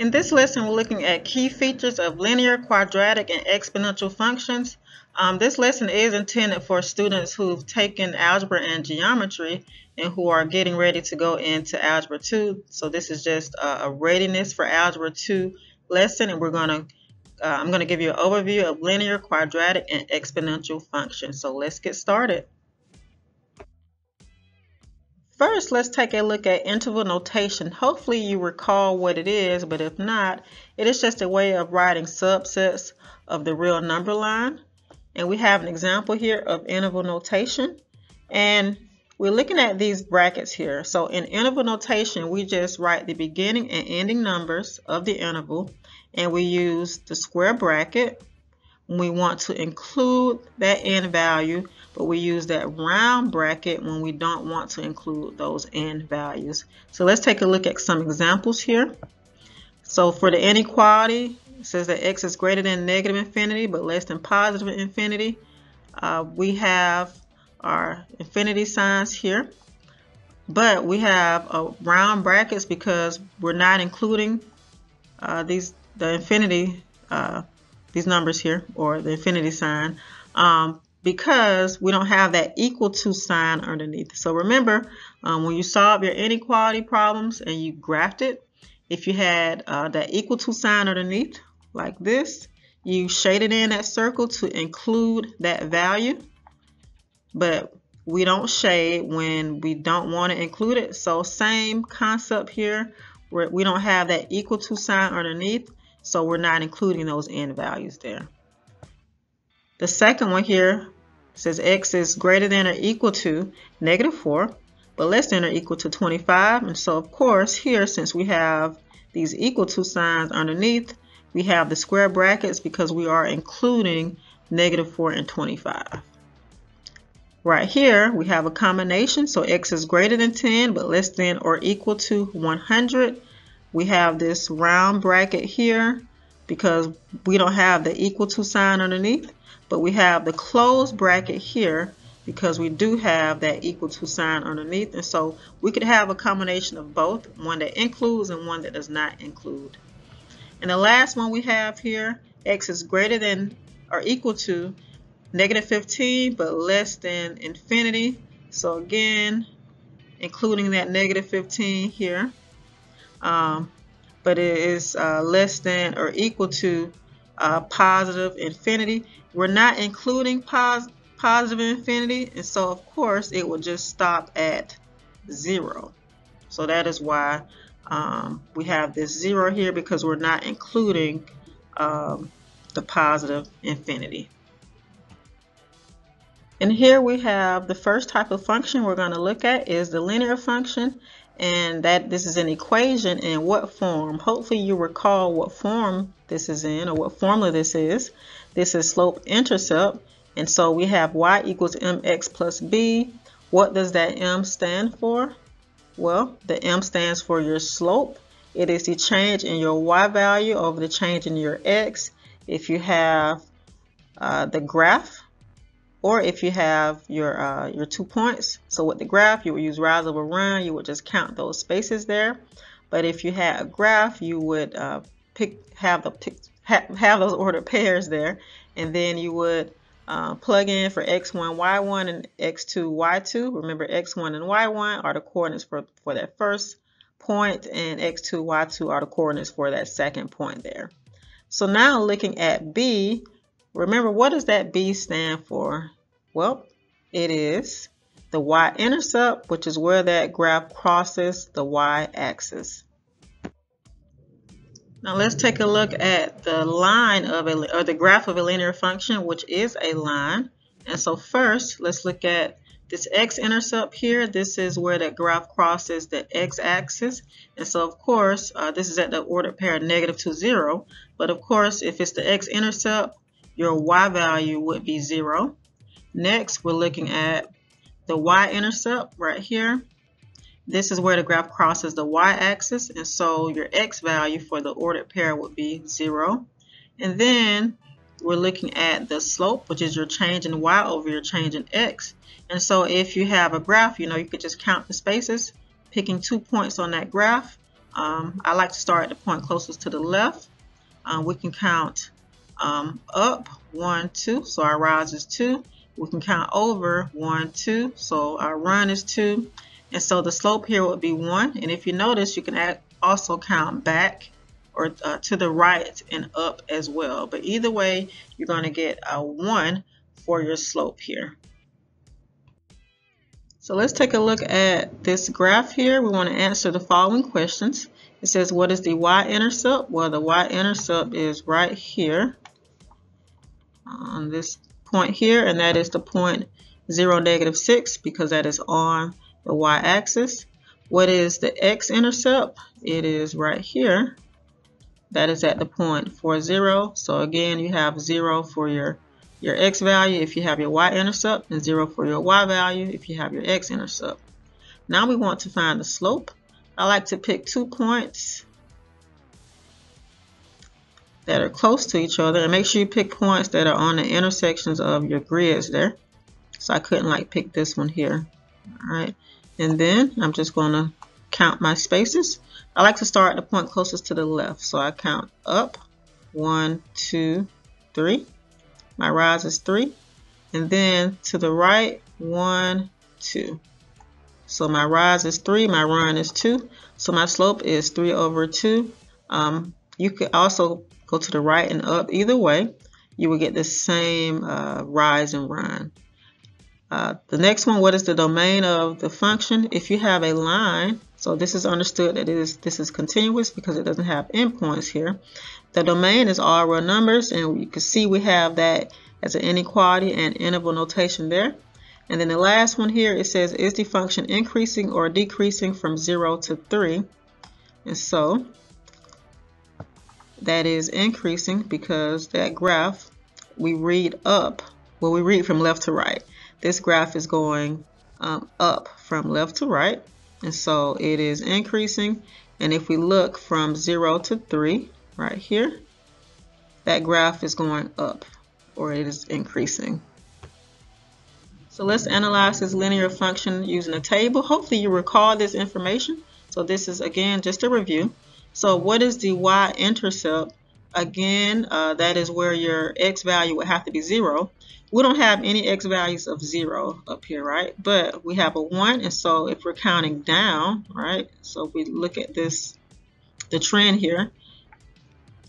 In this lesson, we're looking at key features of linear, quadratic, and exponential functions. Um, this lesson is intended for students who've taken algebra and geometry and who are getting ready to go into Algebra 2. So this is just a, a readiness for Algebra 2 lesson, and we're going to uh, I'm going to give you an overview of linear, quadratic, and exponential functions. So let's get started. First, let's take a look at interval notation. Hopefully you recall what it is, but if not, it is just a way of writing subsets of the real number line. And we have an example here of interval notation. And we're looking at these brackets here. So in interval notation, we just write the beginning and ending numbers of the interval. And we use the square bracket. We want to include that end value but we use that round bracket when we don't want to include those end values. So let's take a look at some examples here. So for the inequality, it says that x is greater than negative infinity but less than positive infinity. Uh, we have our infinity signs here, but we have uh, round brackets because we're not including uh, these the infinity uh, these numbers here or the infinity sign. Um, because we don't have that equal to sign underneath. So remember, um, when you solve your inequality problems and you graphed it, if you had uh, that equal to sign underneath, like this, you shaded in that circle to include that value. But we don't shade when we don't want to include it. So same concept here. Where we don't have that equal to sign underneath, so we're not including those end values there. The second one here says x is greater than or equal to negative 4, but less than or equal to 25. And so, of course, here, since we have these equal to signs underneath, we have the square brackets because we are including negative 4 and 25. Right here, we have a combination. So x is greater than 10, but less than or equal to 100. We have this round bracket here because we don't have the equal to sign underneath. But we have the closed bracket here because we do have that equal to sign underneath. And so we could have a combination of both, one that includes and one that does not include. And the last one we have here, x is greater than or equal to negative 15 but less than infinity. So again, including that negative 15 here. Um, but it is uh, less than or equal to uh, positive infinity. We're not including pos positive infinity, and so of course it will just stop at zero. So that is why um, we have this zero here because we're not including um, the positive infinity. And here we have the first type of function we're going to look at is the linear function and that this is an equation in what form. Hopefully you recall what form this is in or what formula this is. This is slope intercept and so we have y equals mx plus b. What does that m stand for? Well, the m stands for your slope. It is the change in your y value over the change in your x. If you have uh, the graph or if you have your uh, your two points. So with the graph, you would use rise over run. You would just count those spaces there. But if you had a graph, you would uh, pick have the pick, ha have those ordered pairs there, and then you would uh, plug in for x1, y1, and x2, y2. Remember, x1 and y1 are the coordinates for for that first point, and x2, y2 are the coordinates for that second point there. So now looking at B, Remember, what does that B stand for? Well, it is the y-intercept, which is where that graph crosses the y-axis. Now let's take a look at the line of a, or the graph of a linear function, which is a line. And so first, let's look at this x-intercept here. This is where that graph crosses the x-axis. And so of course, uh, this is at the ordered pair negative to zero. But of course, if it's the x-intercept, your y value would be 0. Next, we're looking at the y-intercept right here. This is where the graph crosses the y-axis, and so your x value for the ordered pair would be 0. And then we're looking at the slope, which is your change in y over your change in x. And so if you have a graph, you know, you could just count the spaces, picking two points on that graph. Um, I like to start at the point closest to the left. Um, we can count um, up 1, 2, so our rise is 2. We can count over 1, 2, so our run is 2. And so the slope here would be 1. And if you notice, you can add, also count back or uh, to the right and up as well. But either way, you're going to get a 1 for your slope here. So let's take a look at this graph here. We want to answer the following questions. It says, what is the y-intercept? Well, the y-intercept is right here on this point here, and that is the point 0, negative 6, because that is on the y-axis. What is the x-intercept? It is right here. That is at the point 4, 0. So again, you have 0 for your your x value if you have your y-intercept and 0 for your y value if you have your x-intercept. Now we want to find the slope. I like to pick two points that are close to each other and make sure you pick points that are on the intersections of your grids there. So I couldn't like pick this one here. Alright, and then I'm just going to count my spaces. I like to start the point closest to the left. So I count up, one, two, three my rise is 3. And then to the right, 1, 2. So my rise is 3, my run is 2. So my slope is 3 over 2. Um, you could also go to the right and up. Either way, you will get the same uh, rise and run. Uh, the next one, what is the domain of the function? If you have a line, so this is understood that it is, this is continuous because it doesn't have endpoints here. The domain is all real numbers, and you can see we have that as an inequality and interval notation there. And then the last one here, it says, is the function increasing or decreasing from 0 to 3? And so that is increasing because that graph, we read up, well, we read from left to right. This graph is going um, up from left to right. And so it is increasing. And if we look from 0 to 3, right here, that graph is going up or it is increasing. So let's analyze this linear function using a table. Hopefully you recall this information. So this is again just a review. So what is the y-intercept? Again, uh, that is where your x value would have to be 0. We don't have any x values of 0 up here, right? But we have a 1, and so if we're counting down, right? So if we look at this, the trend here,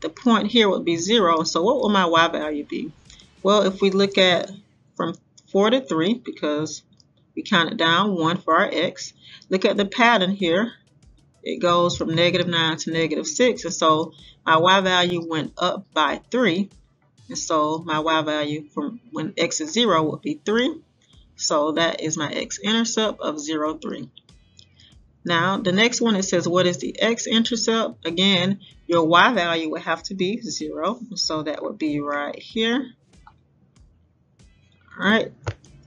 the point here would be 0. So what will my y value be? Well, if we look at from 4 to 3, because we counted down 1 for our x, look at the pattern here. It goes from negative 9 to negative 6, and so my y value went up by 3. And so my y value from when x is 0 would be 3. So that is my x-intercept of 0, 3. Now, the next one, it says, what is the x-intercept? Again, your y value would have to be 0. So that would be right here. All right,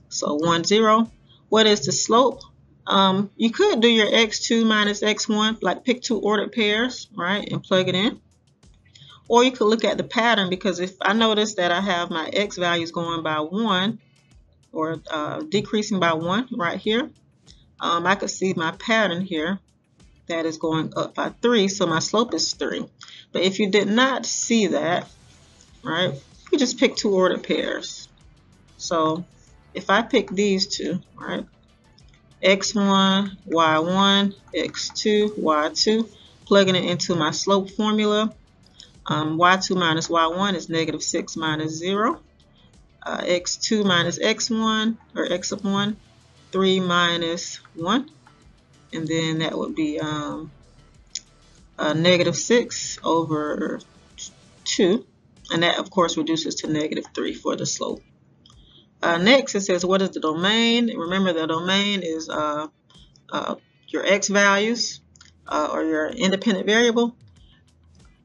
so 1, 0. What is the slope? Um, you could do your x2 minus x1, like pick two ordered pairs, right, and plug it in. Or you could look at the pattern because if I notice that I have my x values going by 1 or uh, decreasing by 1 right here, um, I could see my pattern here that is going up by 3, so my slope is 3. But if you did not see that, right, you just pick two ordered pairs. So if I pick these two, right, x1, y1, x2, y2, plugging it into my slope formula, um, y2 minus y1 is negative 6 minus 0. Uh, x2 minus x1, or x of 1, 3 minus 1. And then that would be um, negative 6 over 2. And that, of course, reduces to negative 3 for the slope. Uh, next, it says, what is the domain? Remember, the domain is uh, uh, your x values uh, or your independent variable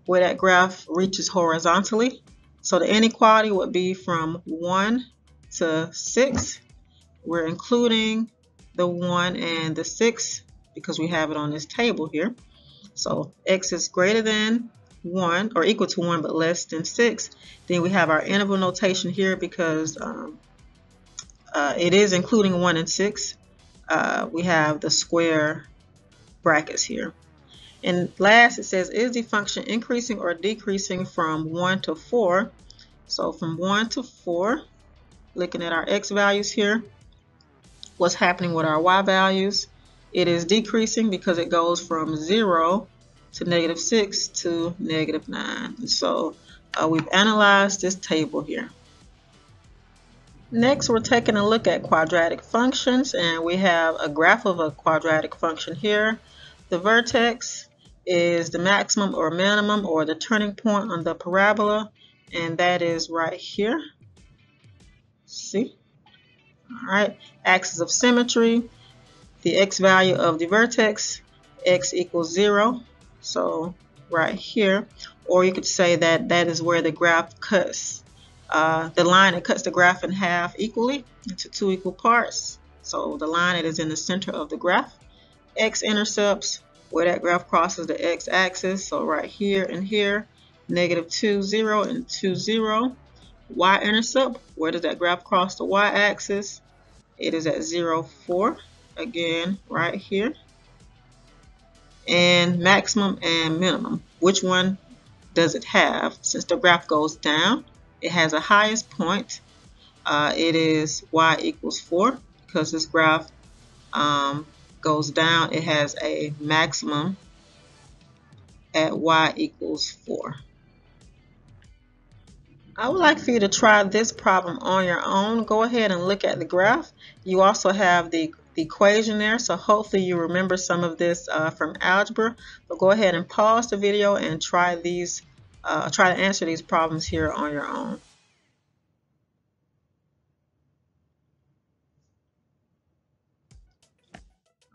where that graph reaches horizontally. So the inequality would be from 1 to 6 we're including the 1 and the 6 because we have it on this table here. So x is greater than 1 or equal to 1 but less than 6. Then we have our interval notation here because um, uh, it is including 1 and 6. Uh, we have the square brackets here. And last, it says, is the function increasing or decreasing from 1 to 4? So from 1 to 4, looking at our x values here, what's happening with our y values? It is decreasing because it goes from 0 to negative 6 to negative 9. And so uh, we've analyzed this table here. Next, we're taking a look at quadratic functions, and we have a graph of a quadratic function here. The vertex is the maximum or minimum or the turning point on the parabola, and that is right here. See? All right, axis of symmetry, the x value of the vertex, x equals 0, so right here. Or you could say that that is where the graph cuts, uh, the line that cuts the graph in half equally into two equal parts. So the line that is in the center of the graph. X-intercepts where that graph crosses the x-axis. So right here and here, negative 2, 0 and 2, 0. Y-intercept, where does that graph cross the y-axis? It is at 0, 4 again right here and maximum and minimum which one does it have since the graph goes down it has a highest point uh, it is y equals 4 because this graph um, goes down it has a maximum at y equals 4 I would like for you to try this problem on your own. Go ahead and look at the graph. You also have the the equation there. So hopefully you remember some of this uh, from algebra. But go ahead and pause the video and try these, uh, try to answer these problems here on your own.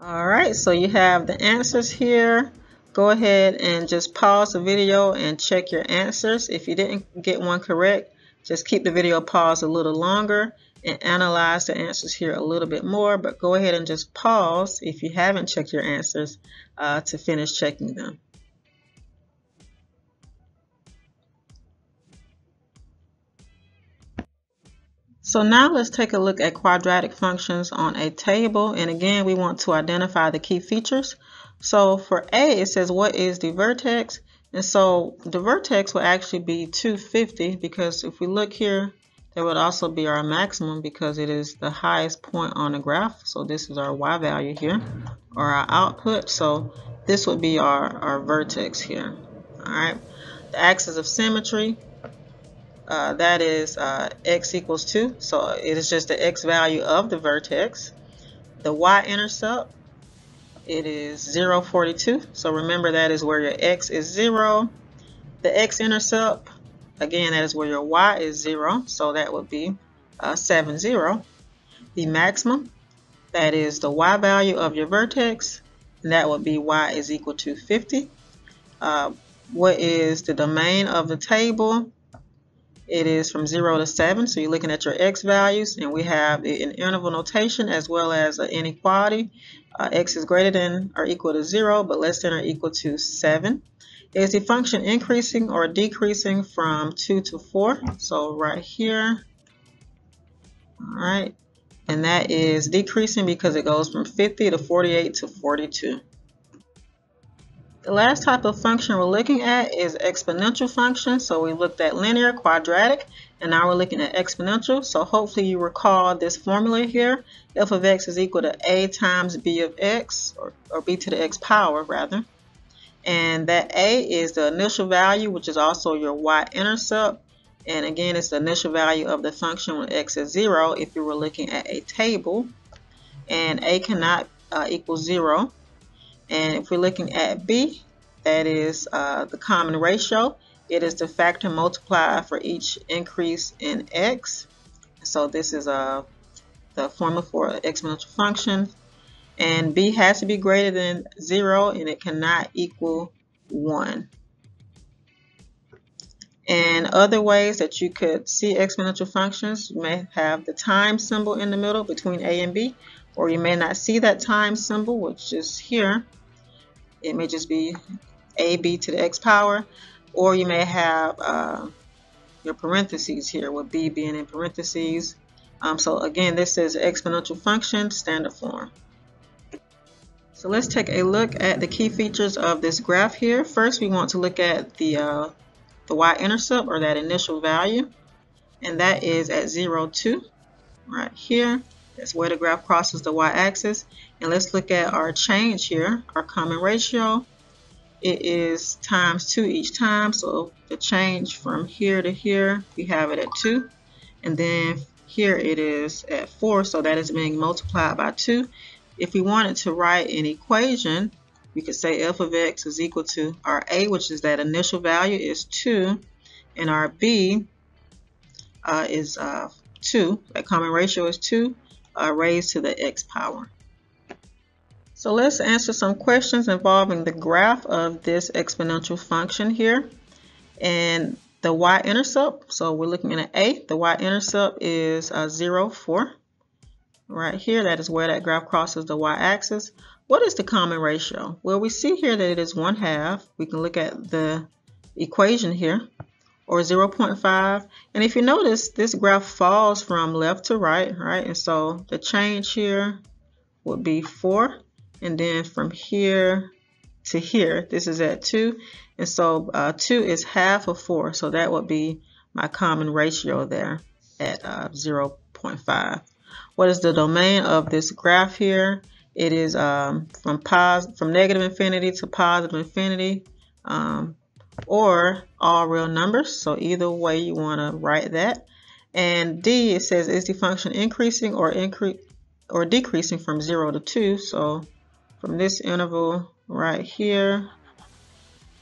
All right, so you have the answers here. Go ahead and just pause the video and check your answers. If you didn't get one correct, just keep the video paused a little longer and analyze the answers here a little bit more, but go ahead and just pause if you haven't checked your answers uh, to finish checking them. So now let's take a look at quadratic functions on a table. And again, we want to identify the key features. So for A, it says what is the vertex? And so the vertex will actually be 250 because if we look here, that would also be our maximum because it is the highest point on the graph. So this is our y value here, or our output. So this would be our, our vertex here. All right. The axis of symmetry, uh, that is uh, x equals 2. So it is just the x value of the vertex. The y-intercept, it is 0, 42. So remember that is where your x is 0. The x-intercept, Again, that is where your y is 0, so that would be uh, 7, 0. The maximum, that is the y value of your vertex, and that would be y is equal to 50. Uh, what is the domain of the table? It is from 0 to 7, so you're looking at your x values, and we have an interval notation as well as an inequality. Uh, x is greater than or equal to 0, but less than or equal to 7. Is the function increasing or decreasing from 2 to 4? So right here, all right, and that is decreasing because it goes from 50 to 48 to 42. The last type of function we're looking at is exponential function. So we looked at linear, quadratic, and now we're looking at exponential. So hopefully you recall this formula here. f of x is equal to a times b of x, or, or b to the x power rather and that A is the initial value which is also your y-intercept and again it's the initial value of the function when x is 0 if you were looking at a table and A cannot uh, equal 0 and if we're looking at B that is uh, the common ratio it is the factor multiplied for each increase in x so this is uh, the formula for exponential function and b has to be greater than 0 and it cannot equal 1. And other ways that you could see exponential functions, you may have the time symbol in the middle between a and b, or you may not see that time symbol, which is here. It may just be ab to the x power, or you may have uh, your parentheses here, with b being in parentheses. Um, so again, this is exponential function, standard form. So let's take a look at the key features of this graph here. First, we want to look at the, uh, the y-intercept or that initial value, and that is at 0, 2, right here. That's where the graph crosses the y-axis. And let's look at our change here, our common ratio. It is times 2 each time, so the change from here to here, we have it at 2. And then here it is at 4, so that is being multiplied by 2. If we wanted to write an equation, we could say f of x is equal to our a, which is that initial value, is 2, and our b uh, is uh, 2. That common ratio is 2 uh, raised to the x power. So let's answer some questions involving the graph of this exponential function here. And the y-intercept, so we're looking at A, the y-intercept is uh, 0, 4 right here. That is where that graph crosses the y-axis. What is the common ratio? Well, we see here that it is 1 half. We can look at the equation here, or 0.5. And if you notice, this graph falls from left to right, right? And so the change here would be 4. And then from here to here, this is at 2. And so uh, 2 is half of 4. So that would be my common ratio there at uh, 0.5. What is the domain of this graph here? It is um, from, from negative infinity to positive infinity um, or all real numbers. So either way you want to write that. And D, it says, is the function increasing or increase or decreasing from 0 to 2? So from this interval right here,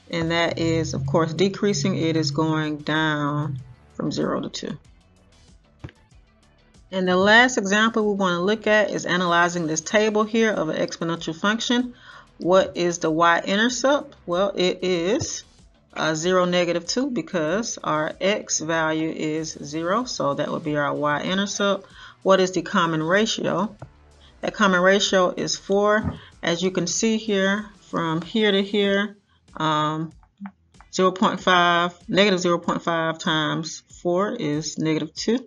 and that is, of course, decreasing. It is going down from 0 to 2. And the last example we want to look at is analyzing this table here of an exponential function. What is the y-intercept? Well, it is uh, 0, negative 2 because our x value is 0. So that would be our y-intercept. What is the common ratio? That common ratio is 4. As you can see here, from here to here, um, 0.5, negative 0.5 times 4 is negative 2.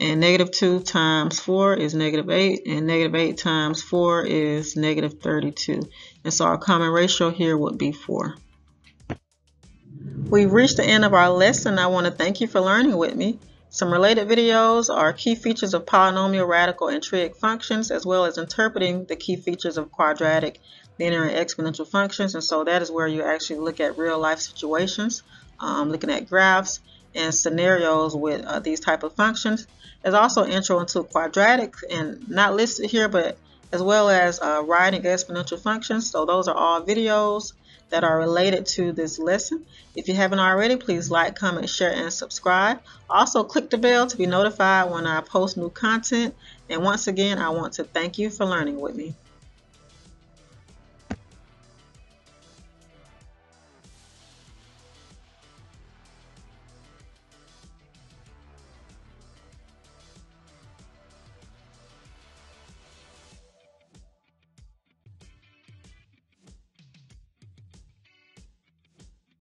And negative 2 times 4 is negative 8. And negative 8 times 4 is negative 32. And so our common ratio here would be 4. We've reached the end of our lesson. I want to thank you for learning with me. Some related videos are key features of polynomial, radical, and trig functions, as well as interpreting the key features of quadratic, linear, and exponential functions. And so that is where you actually look at real life situations, um, looking at graphs and scenarios with uh, these type of functions. There's also intro into quadratic and not listed here, but as well as uh, writing exponential functions. So those are all videos that are related to this lesson. If you haven't already, please like, comment, share, and subscribe. Also, click the bell to be notified when I post new content. And once again, I want to thank you for learning with me.